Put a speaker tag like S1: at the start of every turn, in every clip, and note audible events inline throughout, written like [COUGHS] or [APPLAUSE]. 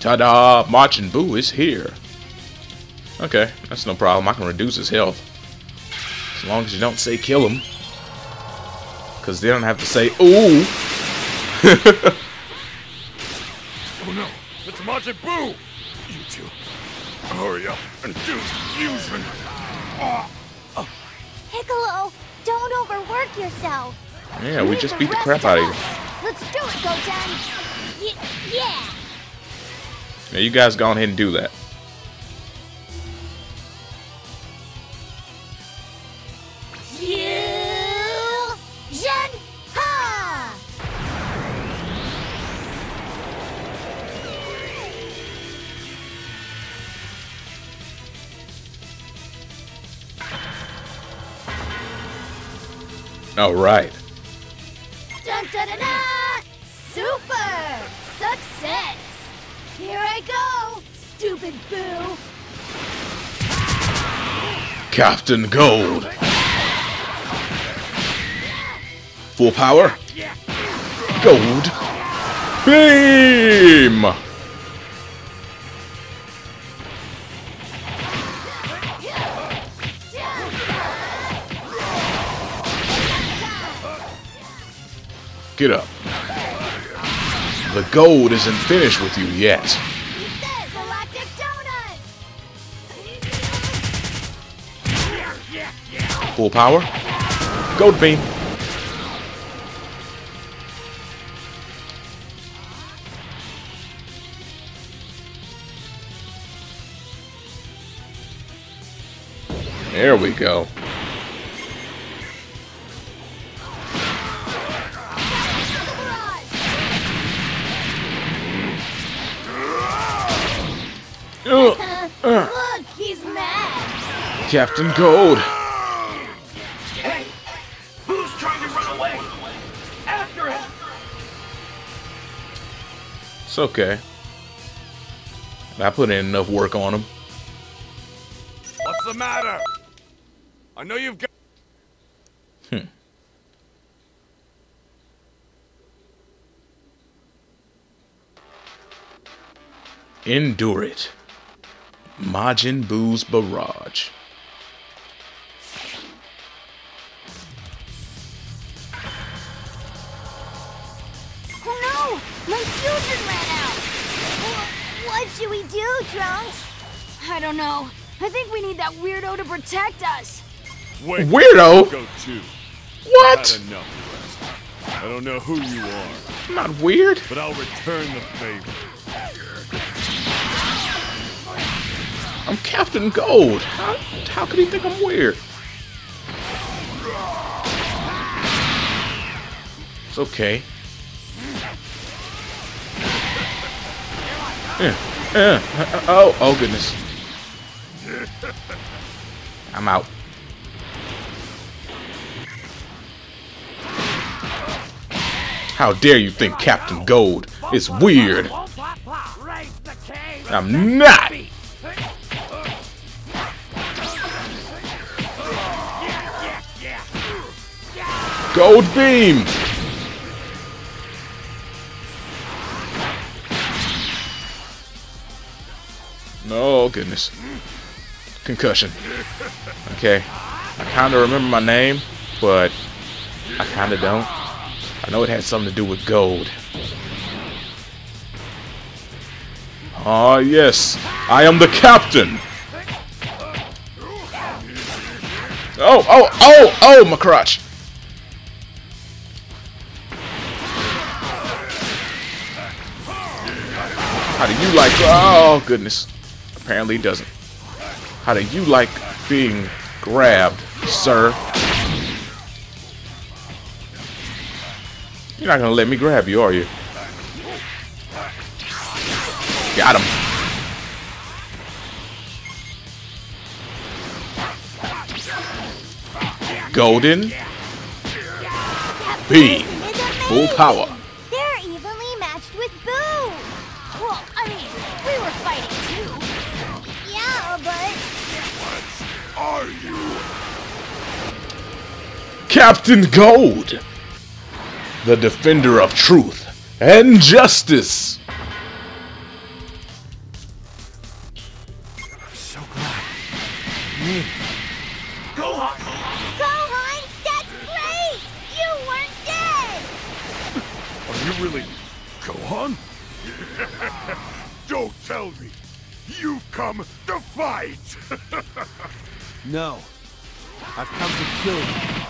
S1: Ta-da! Majin Buu is here. Okay, that's no problem. I can reduce his health. As long as you don't say kill him. Because they don't have to say, ooh! [LAUGHS]
S2: Oh no, it's Majin Buu! You two, hurry up and do fusion! Ah.
S3: Piccolo, don't overwork yourself.
S1: Yeah, we
S3: Leave
S1: just beat the crap out of you.
S3: Let's do it, Goten. Y yeah.
S1: Now you guys go ahead and do that. All right.
S3: Here I go, stupid Buu!
S1: Captain Gold. Full power. Gold. Beam. Get up. The gold isn't finished with you yet. Full power. Gold beam. There we go. Captain Gold.
S2: Hey! Who's trying to run away? After him!
S1: It's okay. I put in enough work on him.
S2: What's the matter? I know you've got. Hmm.
S1: Endure it. Majin Buu's Barrage.
S3: Should we do, Trunks? I don't know. I think we need that weirdo to protect us.
S2: Wait.
S1: Weirdo?
S2: Go too.
S1: What?
S2: Had enough. I don't know who you are,
S1: I'm not weird.
S2: but I'll return the favor.
S1: I'm Captain Gold. How, how could he think I'm weird? It's okay. Yeah, uh, oh, oh goodness. I'm out. How dare you think Captain Gold is weird? I'm not! Gold beam! Goodness. Concussion. Okay. I kind of remember my name, but I kind of don't. I know it had something to do with gold. Ah, yes. I am the captain. Oh, oh, oh, oh, my crotch. How do you like... Oh, goodness. Apparently doesn't. How do you like being grabbed, sir? You're not gonna let me grab you, are you? Got him. Golden beam. Full power. Captain Gold, the defender of truth and justice.
S4: I'm so glad Me.
S5: Gohan!
S3: Gohan, that's great! You weren't dead!
S2: Are you really Gohan? [LAUGHS] Don't tell me! You've come to fight! [LAUGHS]
S4: no. I've come to kill you.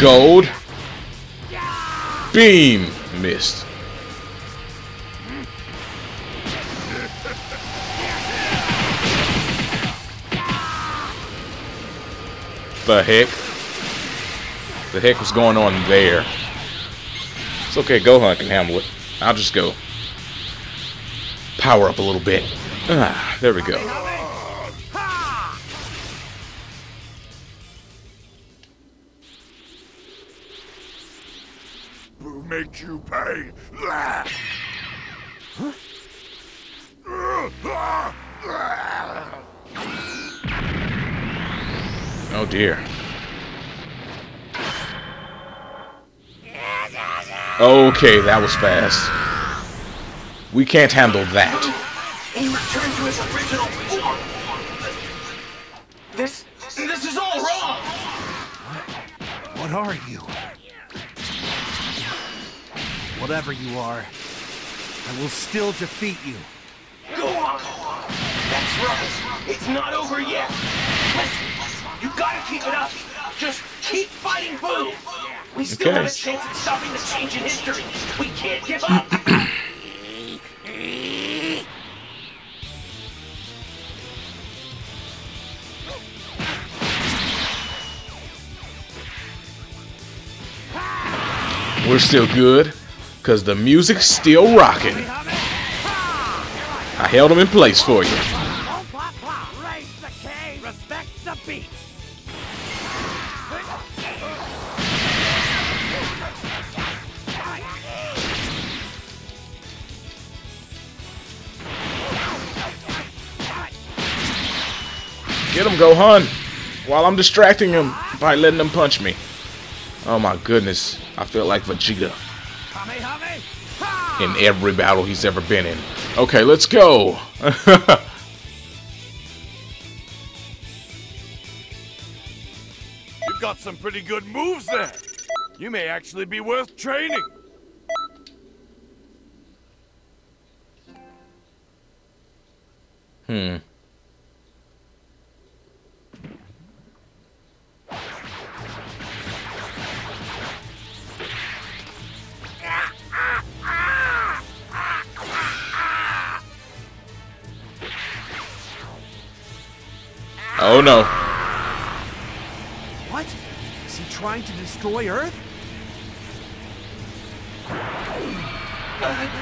S1: Gold. Beam. Missed. The heck? The heck was going on there? It's okay, Gohan can handle it. I'll just go. Power up a little bit. Ah, there we go.
S2: Make you pay?
S1: Oh dear. Okay, that was fast. We can't handle that.
S5: He returned to his original form! This... this is all wrong!
S4: What are you? Whatever you are, I will still defeat you.
S5: Go on! That's right! It's not over yet! Listen, you gotta keep it up! Just keep fighting Buu! We still have a chance at stopping the change in history! We can't give up! [COUGHS]
S1: We're still good, because the music's still rocking. I held them in place for you. Get him, Gohan! While I'm distracting him by letting him punch me. Oh my goodness. I feel like Vegeta! In every battle he's ever been in. Okay, let's go! [LAUGHS]
S2: You've got some pretty good moves there. You may actually be worth training.
S1: hmm. Oh no.
S4: What? Is he trying to destroy Earth?
S5: oh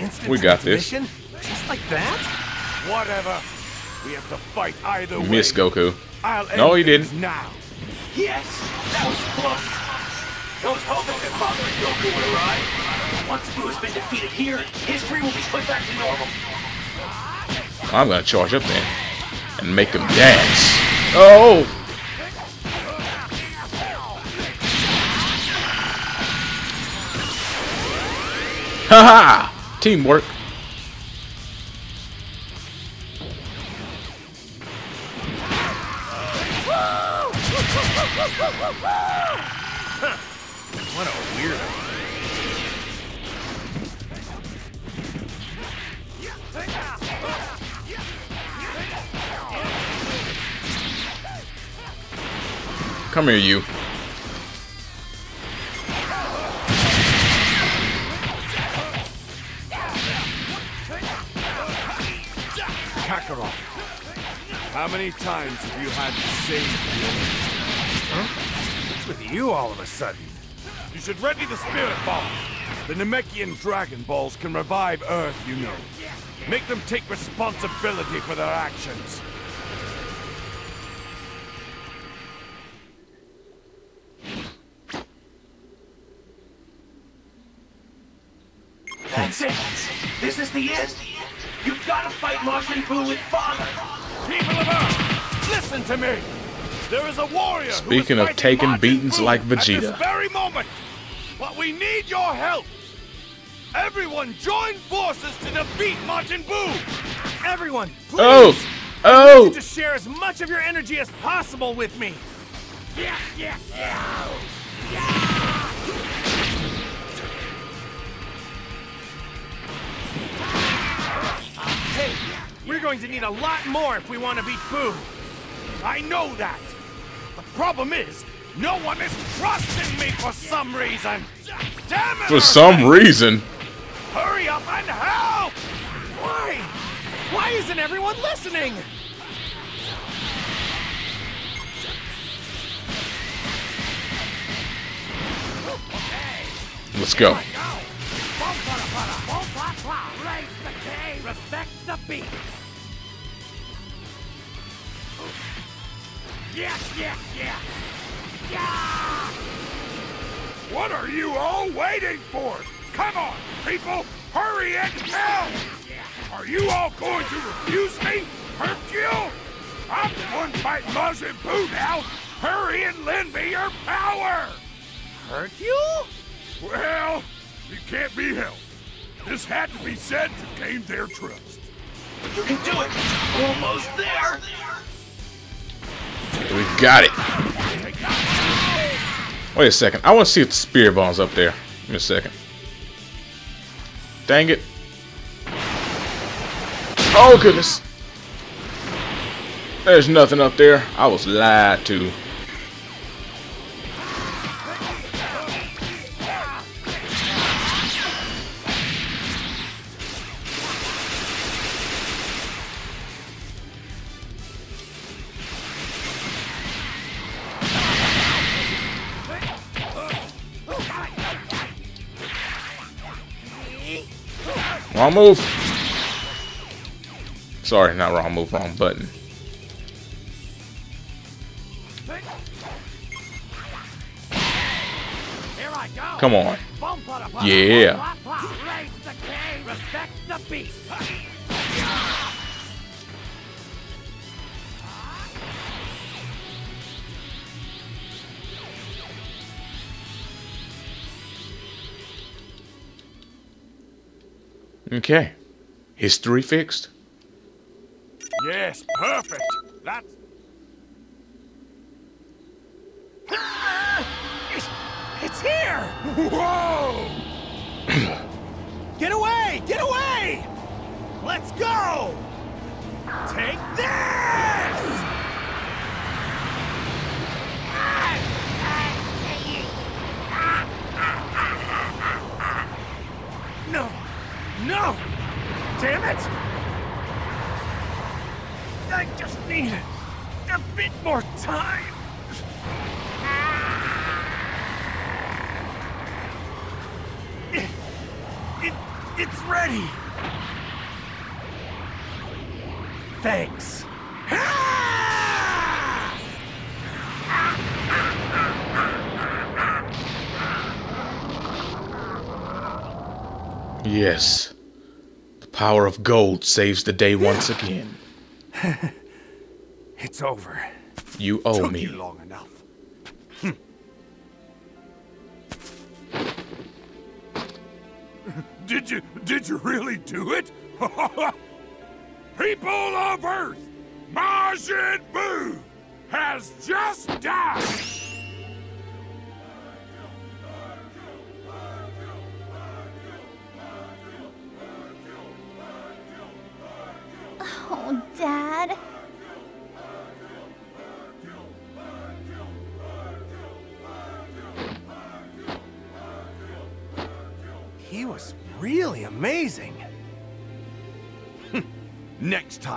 S4: instant
S1: We got this.
S4: transmission? Just like that?
S2: Whatever. We have to fight either
S1: You
S2: way.
S1: missed Goku.
S2: I'll
S1: No, he didn't.
S2: Now.
S5: Yes! That was close! I was hoping that Father and Goku would arrive. Once Buu has been defeated here, history will be put back to normal.
S1: I'm gonna charge up then and make him dance. Oh! Haha! Teamwork.
S4: What a weirdo.
S1: Come here, you.
S2: How many times have you had to the same feeling?
S4: What's with you all of a sudden?
S2: You should ready the spirit ball. The Namekian Dragon Balls can revive Earth, you know. Make them take responsibility for their actions.
S5: That's it. This is the end. You've got to fight Majin Buu with Father.
S2: People of Earth, listen to me. There is a warrior.
S1: Speaking of taking beatings
S2: Buu
S1: like Vegeta.
S2: this very moment. But we need your help. Everyone, join forces to defeat Majin Buu.
S4: Everyone, please!
S1: Oh! Oh!
S4: to share as much of your energy as possible with me.
S6: Yeah, yeah, yeah.
S4: Hey, we're going to need a lot more if we want to beat Buu.
S2: I know that. The problem is, no one is trusting me for some reason. Damn it!
S1: For some reason.
S2: Hurry up and help!
S4: Why? Why isn't everyone listening?
S1: Let's go.
S6: Raise the K, respect the beat. Yeah, yeah, yeah. Yeah!
S2: What are you all waiting for? Come on, people! Hurry and help! Are you all going to refuse me? Hercule? I'm the one fighting Majin Buu now! Hurry and lend me your power!
S4: Hercule?
S2: Well, it can't be helped. This had to be said to gain their trust.
S5: You can do it. Almost there.
S1: We got it. Wait a second. I want to see if the spear bomb's up there. Give me a second. Dang it. Oh, goodness. There's nothing up there. I was lied to. Wrong move. Sorry, not wrong move, wrong button.
S6: Here I go.
S1: Come on.
S6: Boom, pada, pada,
S1: Yeah. Okay. History fixed.
S2: Yes, perfect. That's [LAUGHS]
S4: It's, here!
S2: Whoa!
S4: Get away! Get away! Let's go! Take this! No! Damn it! I just need a bit more time. Ah! It, it, it's ready. Thanks.
S1: Yes. The power of gold saves the day once again. [LAUGHS]
S4: It's over.
S1: You owe
S2: Took
S1: me.
S2: you long enough. Hmm. [LAUGHS] Did you did you really do it? [LAUGHS] People of Earth, Majin Buu has just died.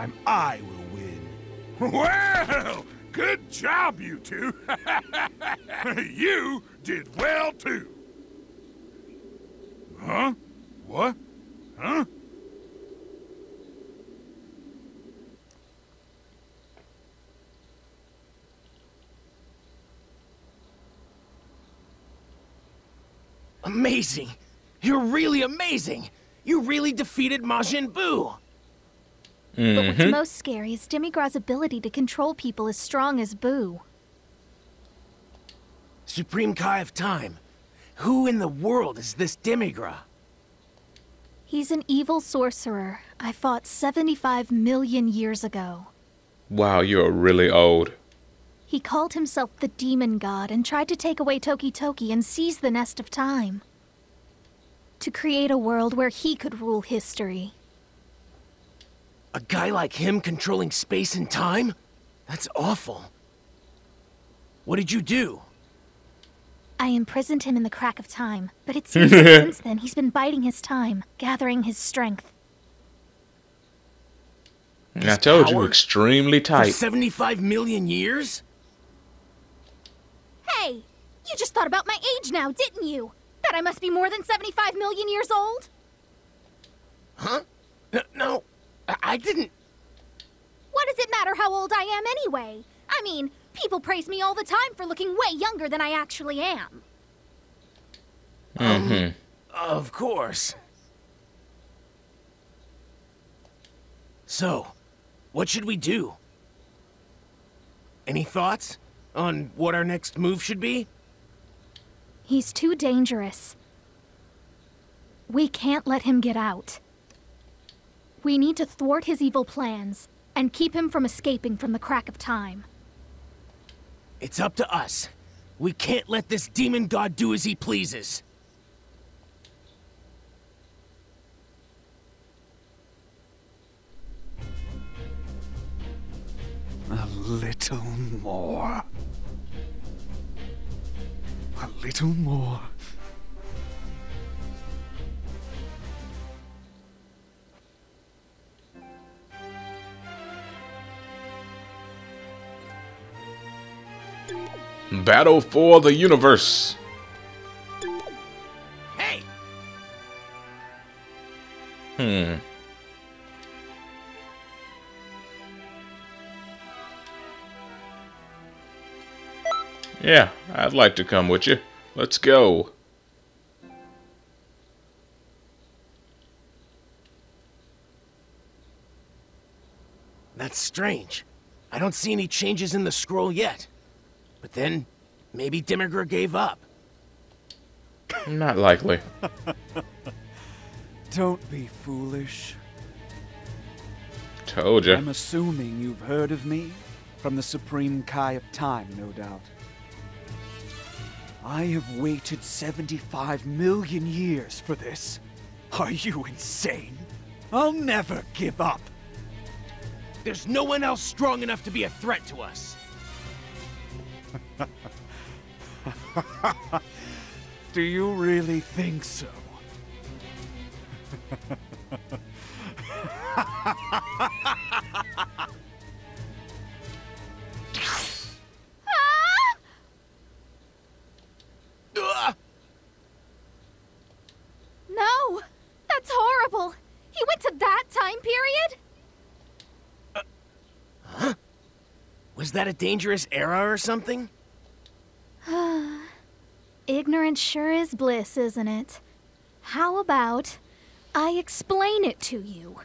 S2: Time I will win. [LAUGHS] Well, good job, you two. [LAUGHS] you did well, too. Huh? What? Huh?
S5: Amazing! You're really amazing! You really defeated Majin Buu!
S3: But what's mm-hmm. most scary is Demigra's ability to control people as strong as Buu.
S5: Supreme Kai of Time. Who in the world is this Demigra?
S3: He's an evil sorcerer I fought 75 million years ago.
S1: Wow, you're really old.
S3: He called himself the Demon God and tried to take away Toki Toki and seize the Nest of Time. To create a world where he could rule history.
S5: A guy like him controlling space and time? That's awful. What did you do?
S3: I imprisoned him in the crack of time, but it [LAUGHS] seems like since then he's been biding his time, gathering his strength.
S1: And I told you,
S5: power?
S1: extremely
S5: For
S1: tight.
S5: 75 million years?
S3: Hey, you just thought about my age now, didn't you? That I must be more than 75 million years old?
S5: Huh? N- no, I, I didn't.
S3: What does it matter how old I am anyway? I mean, people praise me all the time for looking way younger than I actually am.
S1: Mm-hmm.
S5: Of course. So, what should we do? Any thoughts on what our next move should be?
S3: He's too dangerous. We can't let him get out. We need to thwart his evil plans and keep him from escaping from the crack of time.
S5: It's up to us. We can't let this demon god do as he pleases.
S4: A little more. A little more.
S1: Battle for the universe.
S5: Hey!
S1: Hmm. Yeah, I'd like to come with you. Let's go.
S5: That's strange. I don't see any changes in the scroll yet. But then, maybe Demigra gave up.
S1: Not likely. [LAUGHS]
S4: Don't be foolish.
S1: Told you.
S4: I'm assuming you've heard of me from the Supreme Kai of Time, no doubt. I have waited 75 million years for this. Are you insane? I'll never give up.
S5: There's no one else strong enough to be a threat to us.
S4: Do you really think so?
S5: Ugh!
S3: No! That's horrible! He went to that time period? Uh, huh?
S5: Was that a dangerous era or something?
S3: Ignorance sure is bliss, isn't it? How about I explain it to you?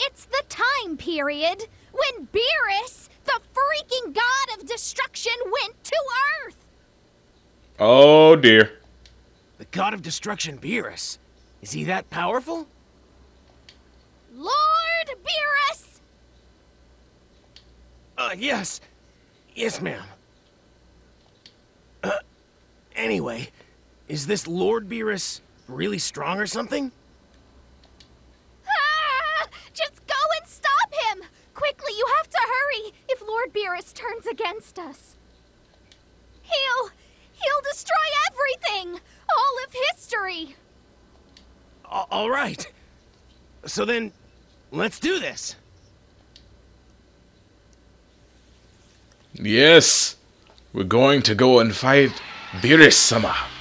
S3: It's the time period when Beerus, the freaking god of destruction, went to Earth!
S1: Oh dear.
S5: The god of destruction, Beerus. Is he that powerful?
S3: Lord Beerus!
S5: Uh, yes. Yes, ma'am. Anyway, is this Lord Beerus really strong or something?
S3: Ah! Just go and stop him! Quickly, you have to hurry if Lord Beerus turns against us. He'll. he'll destroy everything! All of history!
S5: A- all right. So then, let's do this.
S1: Yes, we're going to go and fight Beerus-sama.